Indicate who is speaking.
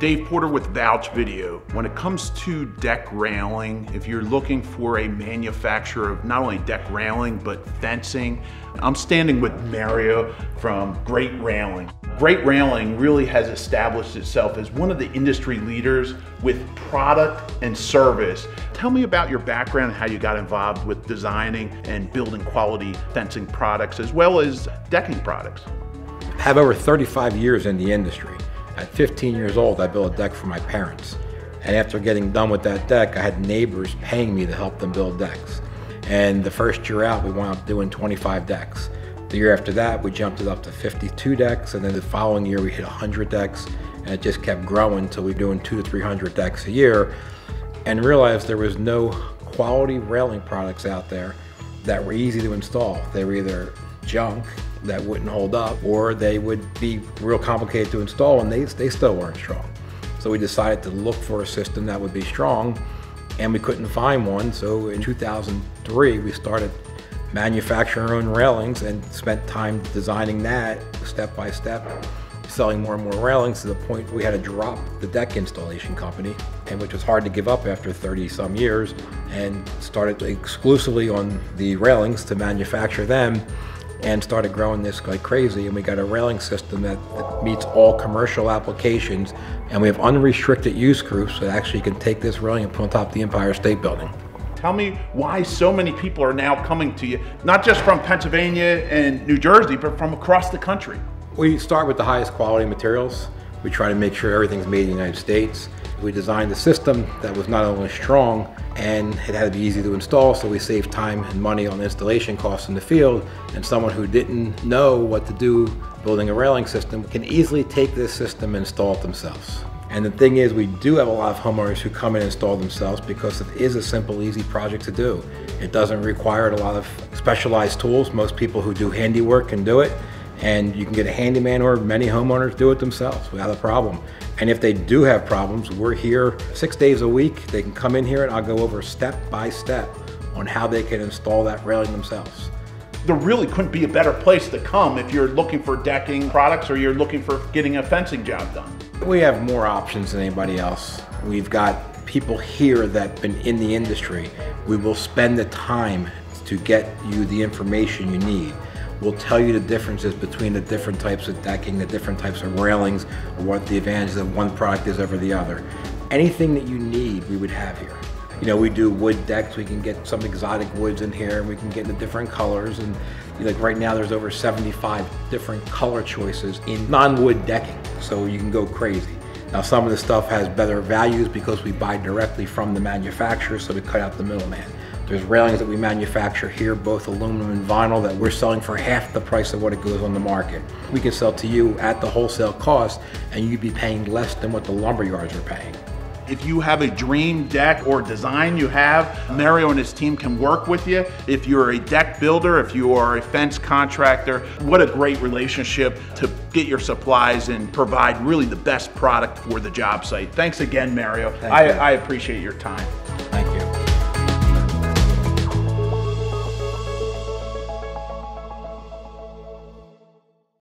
Speaker 1: Dave Porter with Vouch Video. When it comes to deck railing, if you're looking for a manufacturer of not only deck railing, but fencing, I'm standing with Mario from Great Railing. Great Railing really has established itself as one of the industry leaders with product and service. Tell me about your background and how you got involved with designing and building quality fencing products as well as decking products.
Speaker 2: I have over 35 years in the industry. At 15 years old, I built a deck for my parents. And after getting done with that deck, I had neighbors paying me to help them build decks. And the first year out, we wound up doing 25 decks. The year after that, we jumped it up to 52 decks, and then the following year, we hit 100 decks, and it just kept growing until we were doing two to 300 decks a year, and realized there was no quality railing products out there that were easy to install. They were either junk that wouldn't hold up, or they would be real complicated to install and they, they still weren't strong. So we decided to look for a system that would be strong and we couldn't find one. So in 2003, we started manufacturing our own railings and spent time designing that step by step, selling more and more railings to the point we had to drop the deck installation company, and which was hard to give up after 30 some years, and started exclusively on the railings to manufacture them and started growing this like crazy. And we got a railing system that, that meets all commercial applications. And we have unrestricted use groups that actually can take this railing and put on top of the Empire State Building.
Speaker 1: Tell me why so many people are now coming to you, not just from Pennsylvania and New Jersey, but from across the country.
Speaker 2: We start with the highest quality materials. We try to make sure everything's made in the United States. We designed a system that was not only strong and it had to be easy to install, so we saved time and money on installation costs in the field. And someone who didn't know what to do building a railing system can easily take this system and install it themselves. And the thing is, we do have a lot of homeowners who come and install themselves because it is a simple, easy project to do. It doesn't require a lot of specialized tools. Most people who do handiwork can do it and you can get a handyman or many homeowners do it themselves without a problem. And if they do have problems, we're here six days a week. They can come in here and I'll go over step by step on how they can install that railing themselves.
Speaker 1: There really couldn't be a better place to come if you're looking for decking products or you're looking for getting a fencing job done.
Speaker 2: We have more options than anybody else. We've got people here that have been in the industry. We will spend the time to get you the information you need will tell you the differences between the different types of decking, the different types of railings, what the advantages of one product is over the other. Anything that you need, we would have here. You know, we do wood decks, we can get some exotic woods in here, and we can get the different colors, and like right now there's over 75 different color choices in non-wood decking, so you can go crazy. Now some of the stuff has better values because we buy directly from the manufacturer, so we cut out the middleman. There's railings that we manufacture here, both aluminum and vinyl, that we're selling for half the price of what it goes on the market. We can sell to you at the wholesale cost, and you'd be paying less than what the lumber yards are paying.
Speaker 1: If you have a dream deck or design you have, Mario and his team can work with you. If you're a deck builder, if you are a fence contractor, what a great relationship to get your supplies and provide really the best product for the job site. Thanks again, Mario. Thank I, I appreciate your time.